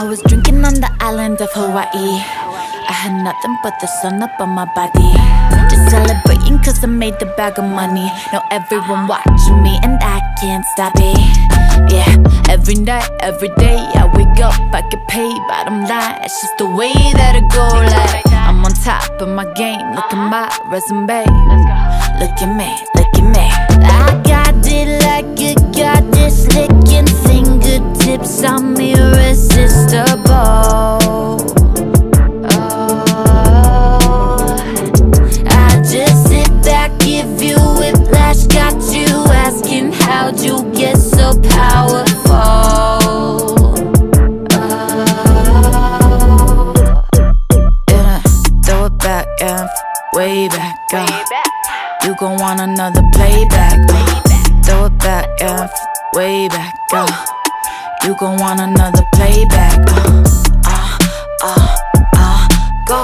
I was drinking on the island of Hawaii. I had nothing but the sun up on my body. Just celebrating cause I made the bag of money. Now everyone watching me and I can't stop it. Yeah, every night, every day, I wake up, I get paid. Bottom line, it's just the way that it go. Like, I'm on top of my game, look at my resume. Look at me, look at me. I got it like a goddess, licking way back, uh. You gon' want another playback, uh. throw it back and way back, uh. You gon' want another playback, uh, uh, uh, uh, go.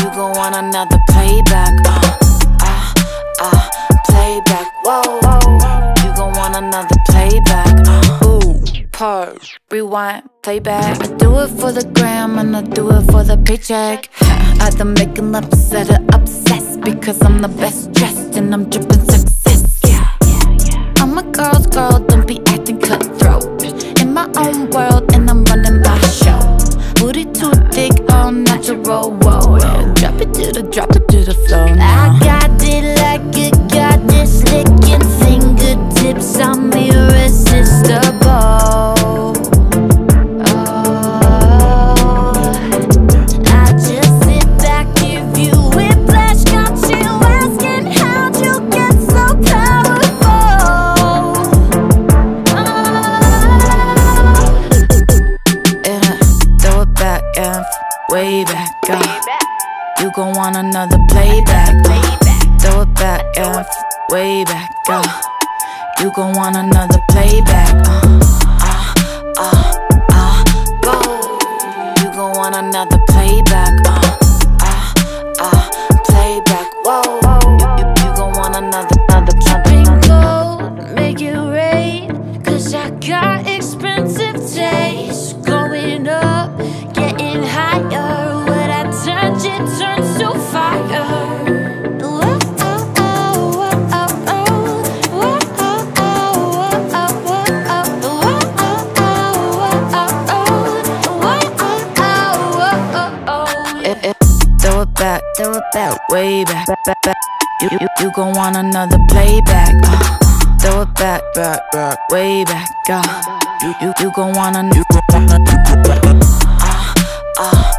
You gon' want another playback, uh, uh, uh, playback, whoa. You gon' want another playback, uh. Ooh, pause, rewind, playback. I do it for the gram and I do it for the paycheck. Either making instead of obsessed because I'm the best dressed and I'm dripping success. Yeah. I'm a girl's girl, don't be acting cutthroat. In my own world and I'm running my show. Booty too thick, all natural. Whoa, yeah. drop it to the drop it to the floor. I way back, uh. You gon' want another playback, uh. Throw it back and way back, uh. You gon' want another playback, uh. Uh, uh, uh, go. You gon' want another playback, uh. Uh, uh, playback, whoa. way back, back, back. You, you, you gon' want another playback. Uh, throw it back, back, back, way back. Uh, you, you, you gon' want a new. Uh, uh. uh.